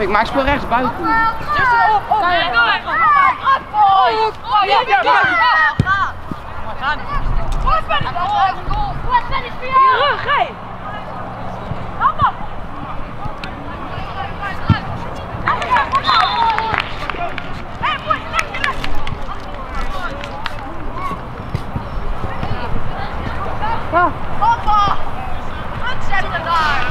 Ik maak speel rechts buiten. Op, ja. Goed ben. Goed Hoppa! Ontzettend daar!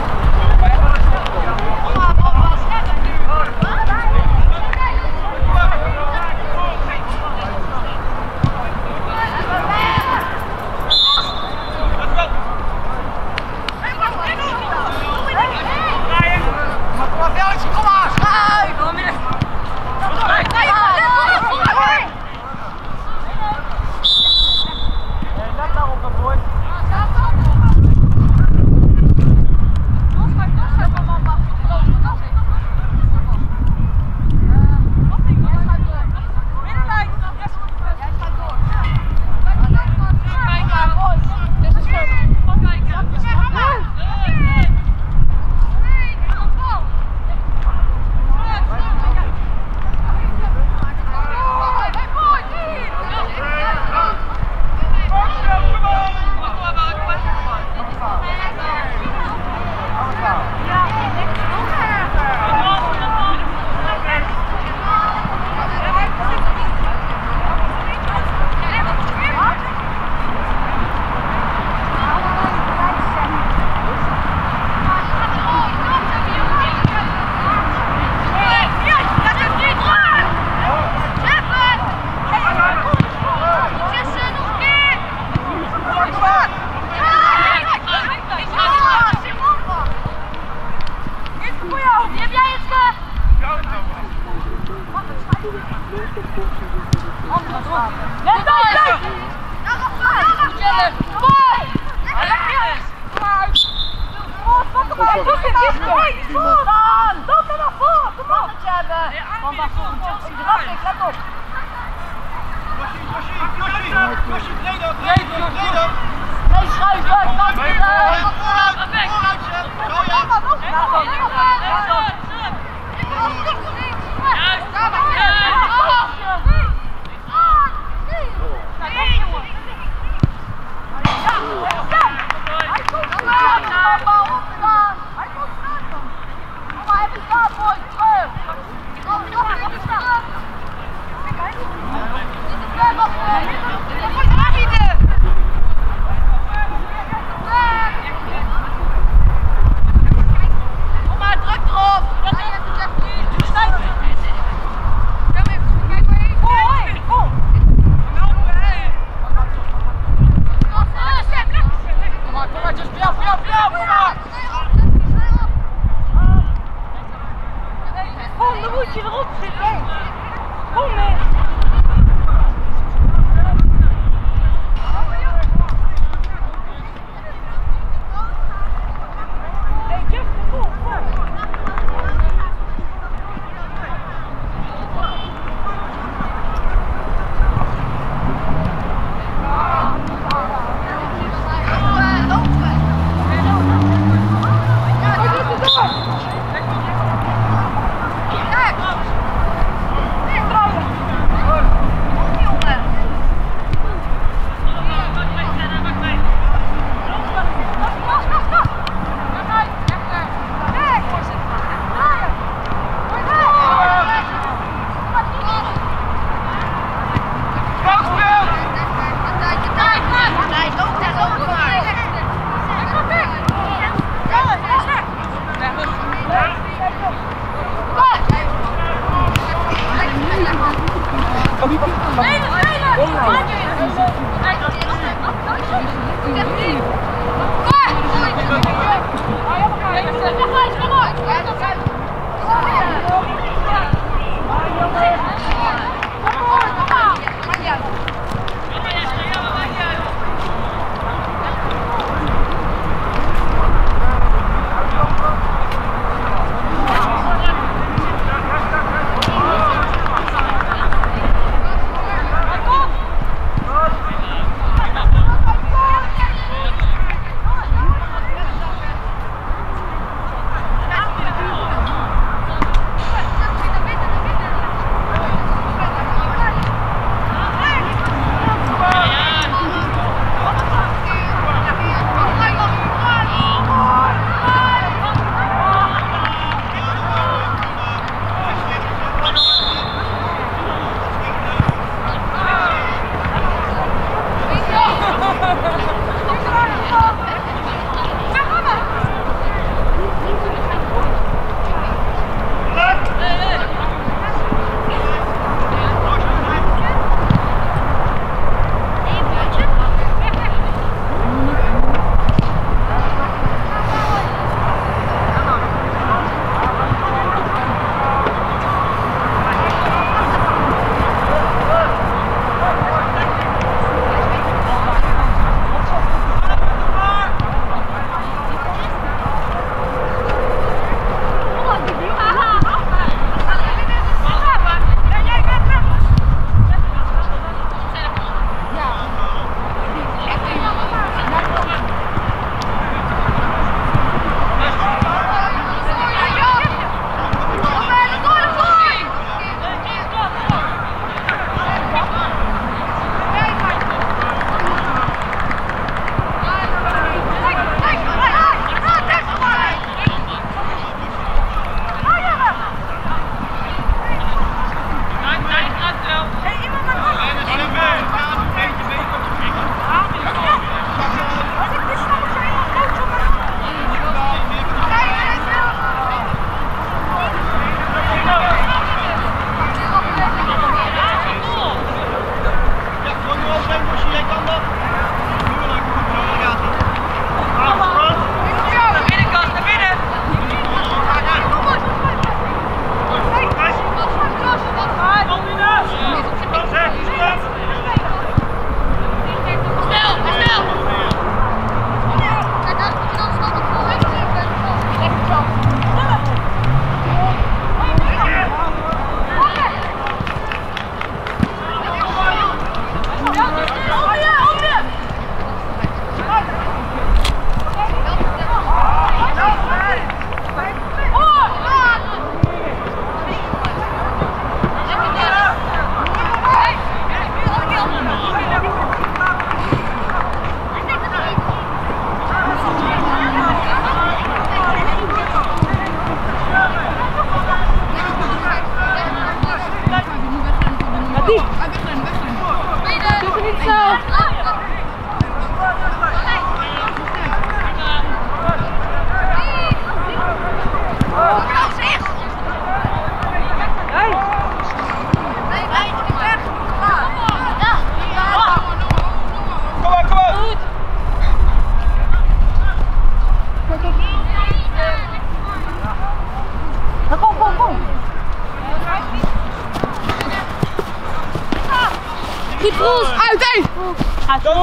Zo,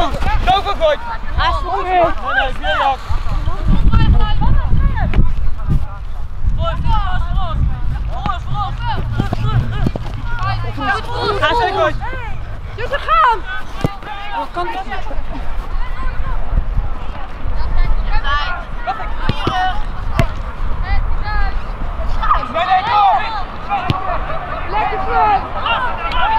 zo vergooid. Nee, nee, vier jak. Ga zo goed. Jutta, gaan! Nee, nee, kom. Lekker Fred!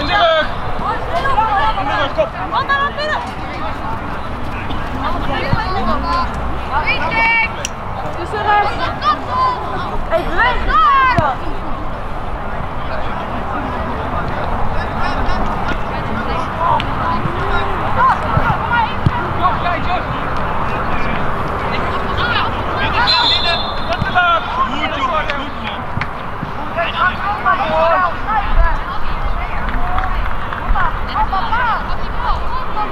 In de rug. In de rug, kom. Tussen rechts! Hey, beweeg je! Wat te laat. Goed, jongens. Goed, man. Hey,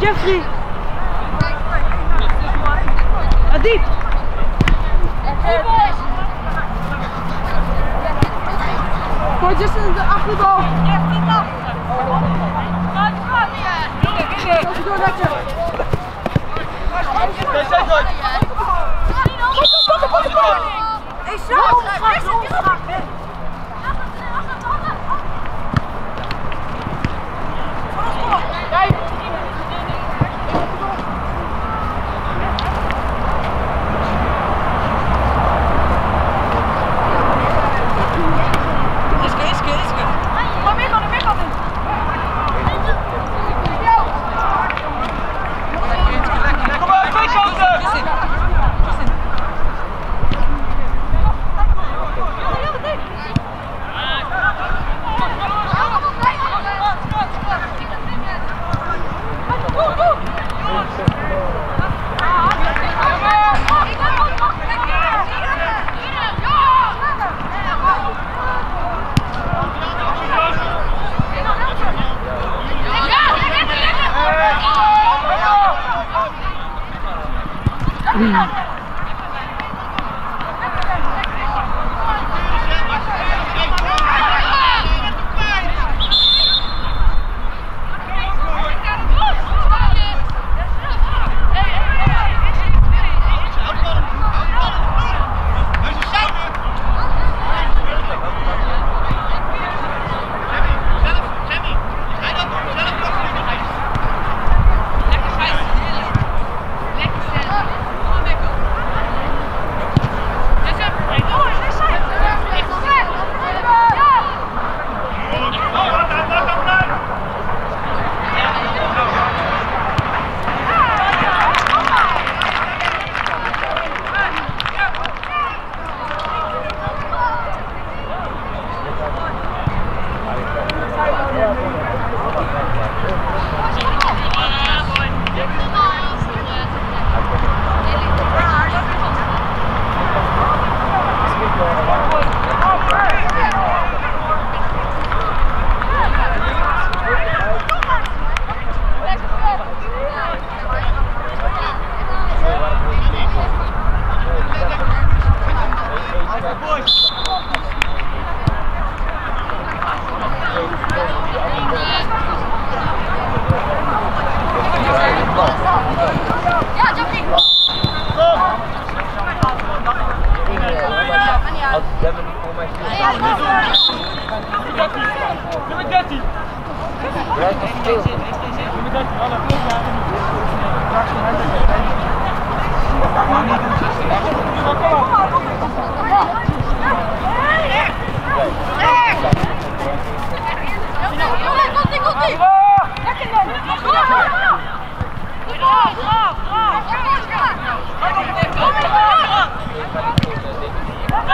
Jeffrey. Adit. Potjes in de achterbal. Kom door, Lekker. Kom, kom, kom, we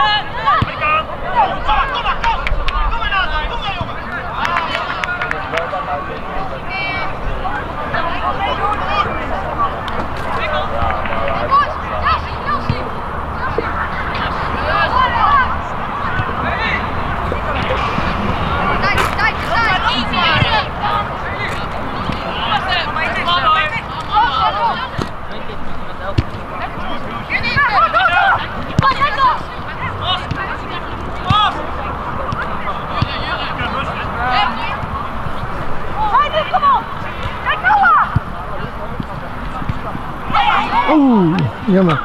Oeh, jammer. Hij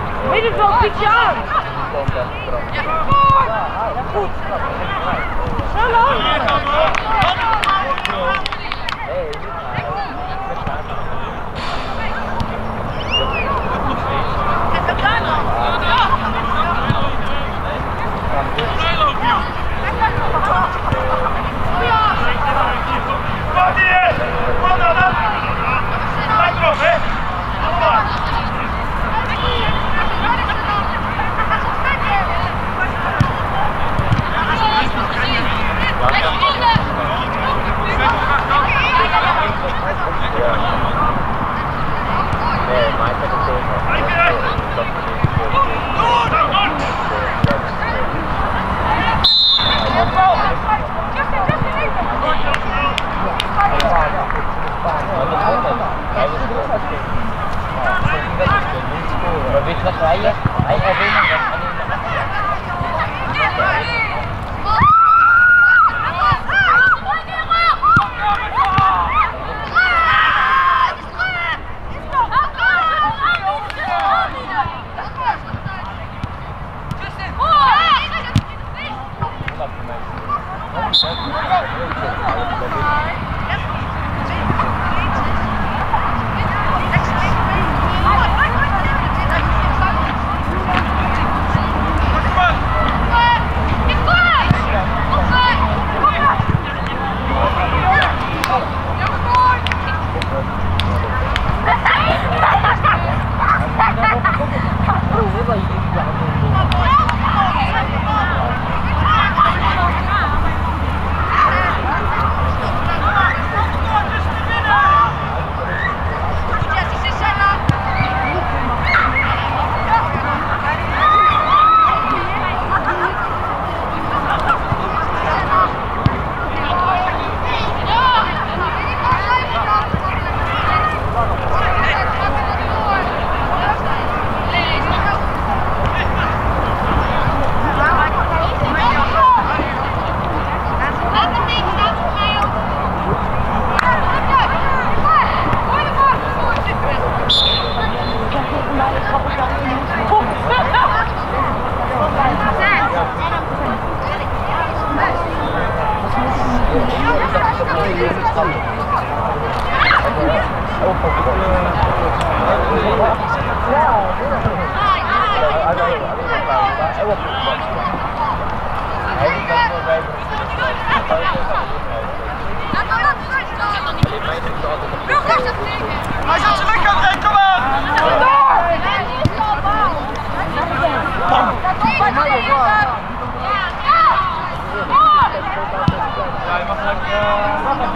Weet Middenveld wel, je aan. Ja, goed. Goed. Zo lang. Wat hier! Wat dan? Lijkt erop, hè? Hannah!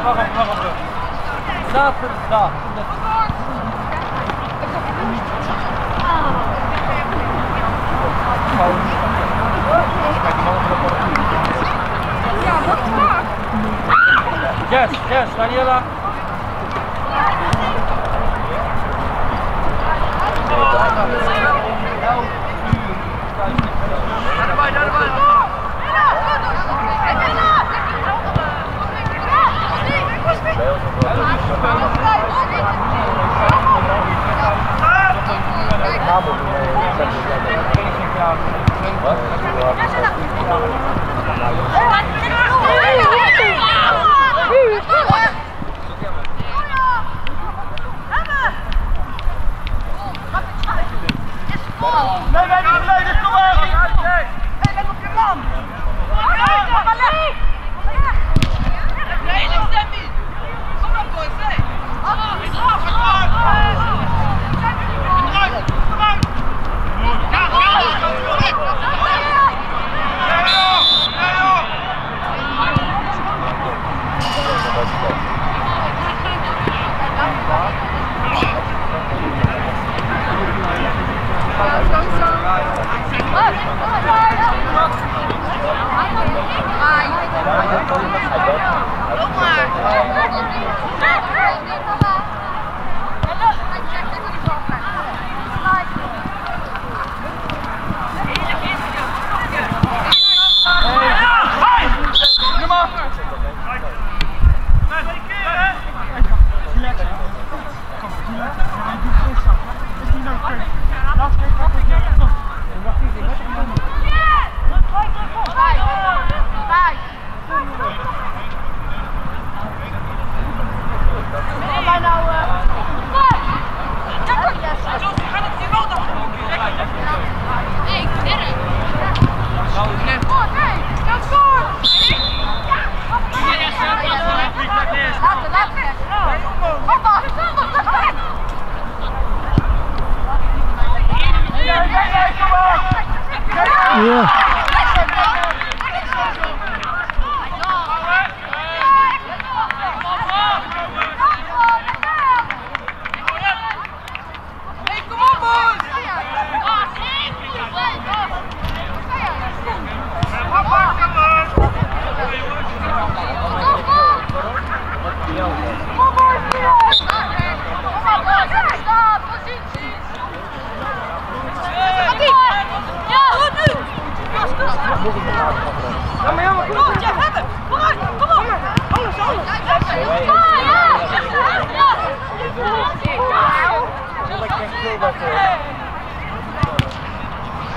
Warum, warum? Da, da. Yes, yes, Daniela. Arbeit, Arbeit. Niet verleden,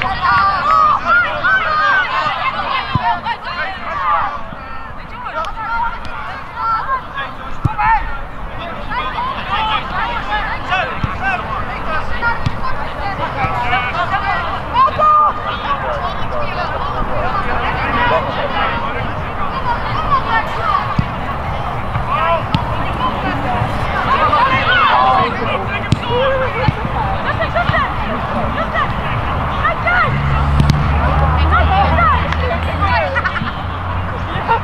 Tchau!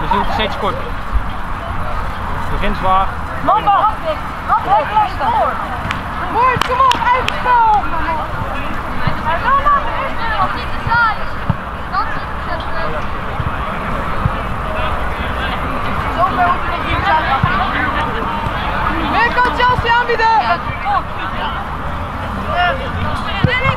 We zien het steeds korter. Begin zwaar. Mamba, Hattik! Hattik, lees voor! Boord, kom op, eigen verstoort hem. dat is de saai! Dat is het leuk. Zo moeten we niet zijn. ik kan Chelsea aanbieden! Winnen!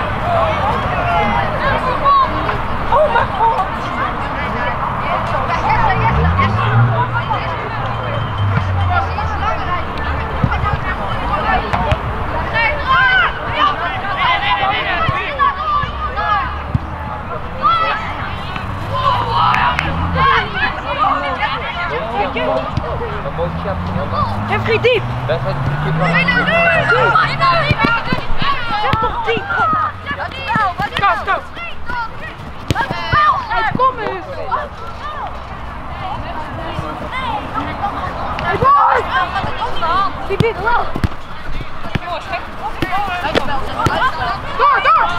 geen diep. Wedstrijd. Zeg toch diep. Kast. Hey, kom eens. Die dit wel. Door, door.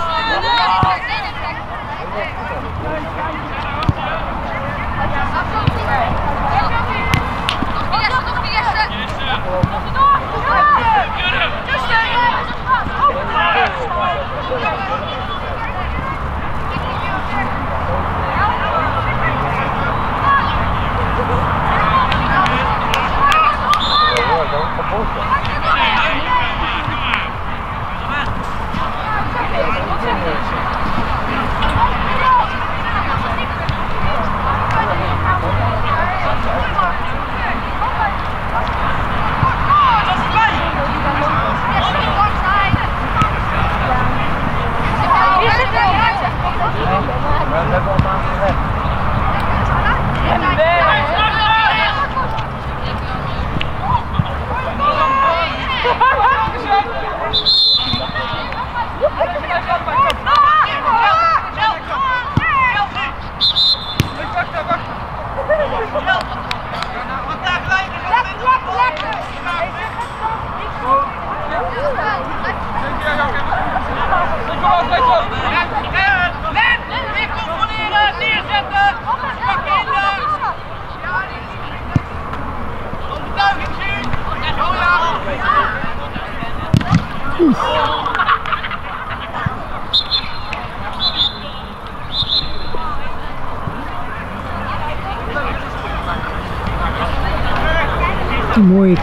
Ja, dat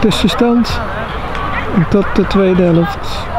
tussenstand tot de tweede helft.